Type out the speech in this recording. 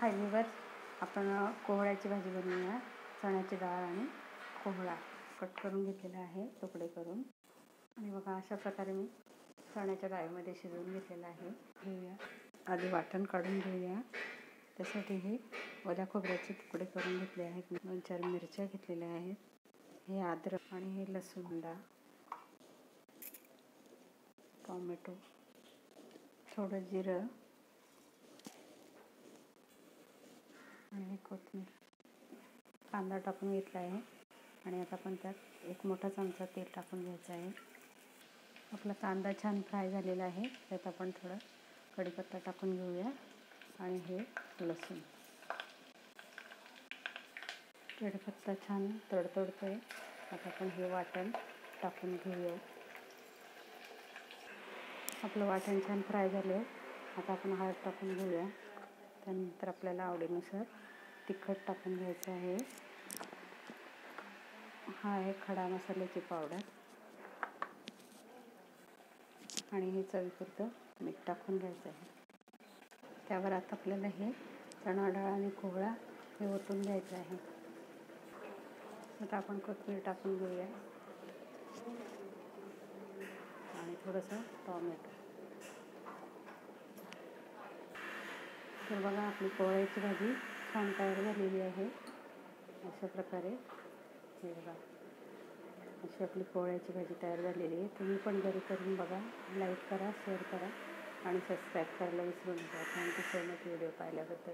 फायलीवर आपण कोहळ्याची भाजी बनवूया चण्याची डाळ आणि कोहळा कट करून घेतलेला आहे तुकडे करून. आणि बघा अशा प्रकारे मी चण्याच्या डाळीमध्ये शिजवून घेतलेलं आहे. घेऊया. आधी वाटण काढून घेऊया. त्यासाठी हे ओल्या खोबऱ्याचे तुकडे करून घेतले आहेत. दोन चार मिरच्या घेतलेल्या आहेत. हे अद्रक आणि हे लसूणदा टॉमॅटो. थोडं जिरं आणि कोथिंबीर. कांदा टाकून घेतला आहे. आणि आता आपण त्यात एक मोठा चमचा तेल टाकून घ्यायचं आहे. आपला कांदा छान फ्राय झालेला आहे. त्यात आपण थोडं कढीपत्ता टाकून घेऊया. आणि हे लसूण. कढीपत्ता छान तडतडतो आहे आता आपण हे वाटण टाकून घेऊया. आपलं वाटण छान फ्राय झालं आहे आता आपण हळद टाकून घेऊया. त्यानंतर आपल्याला आवडीनुसार तिखट टाकून घ्यायचं आहे. हा आहे खडा मसाल्याची पावडर. आणि हे चवीपुरतं मीठ टाकून घ्यायचं आहे. त्यावर आता आपल्याला हे चणा डाळ आणि कोहळा हे ओतून घ्यायचं आहे. आता आपण कोथिंबीर टाकून घेऊया. आणि थोडंसं टॉमॅटो. तर बघा आपली पोळ्याची भाजी छान तयार झालेली आहे. अशा प्रकारे. हे बघा. अशी आपली पोळ्याची भाजी तयार झालेली आहे. तुम्ही पण घरी करून बघा. लाईक करा शेअर करा आणि सबस्क्राईब करायला विसरू नका. थँक्यू सो मच व्हिडिओ पाहिल्याबद्दल.